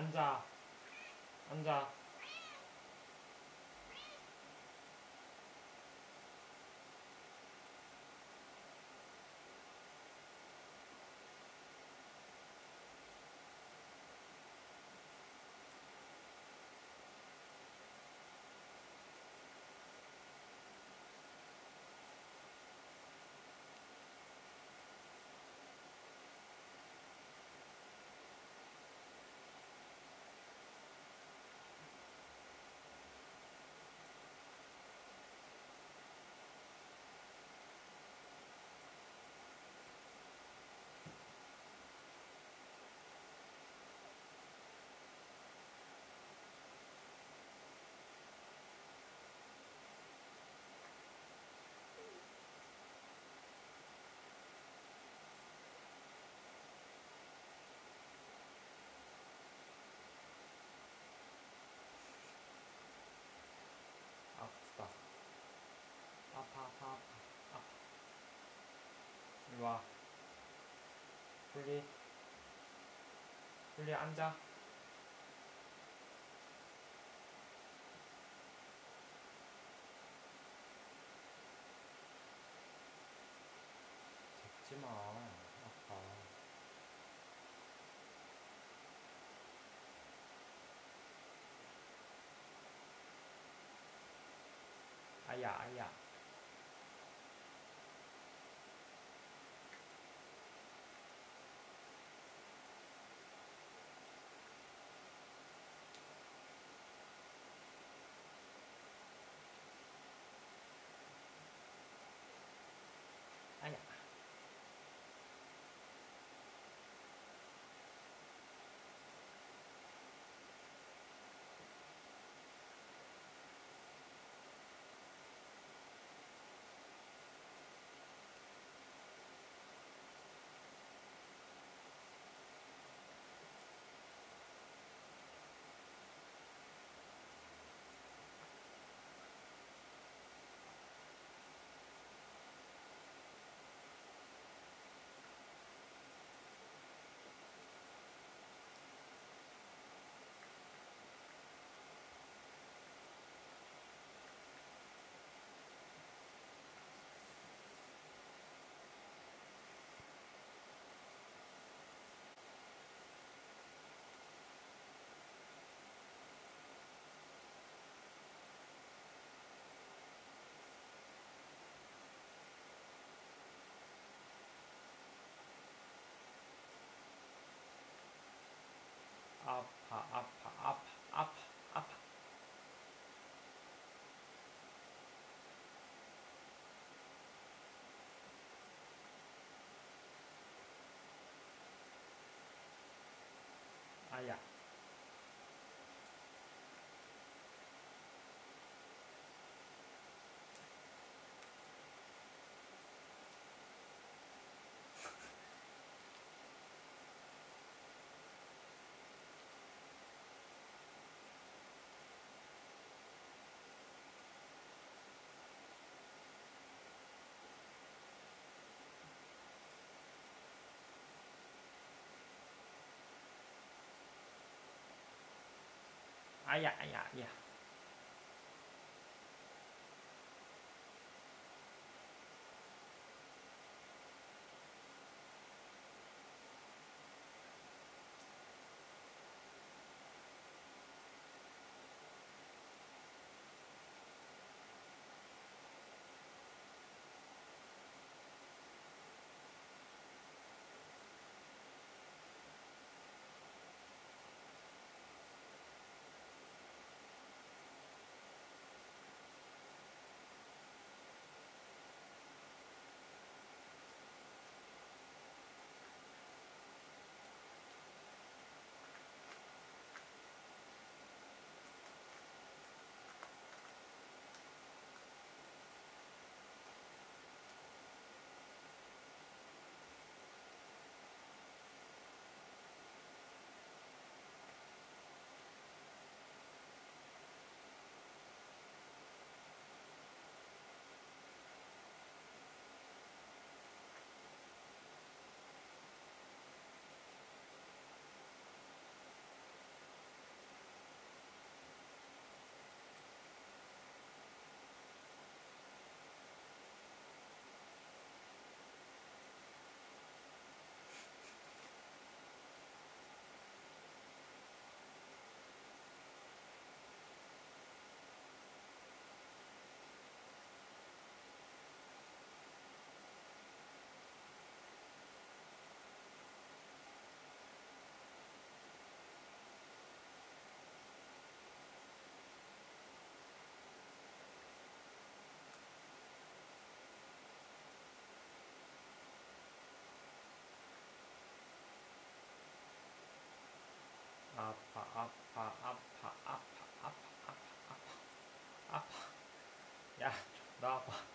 앉아. 앉아. 아파, 아파, 아파, 아파. 이리 와. 풀리. 풀리 앉아. ab, ab, ab, ab, ab. Ah ja. 哎呀哎呀哎呀。 아파 아파 아파 아파 아파 아파 아파 야나 봐.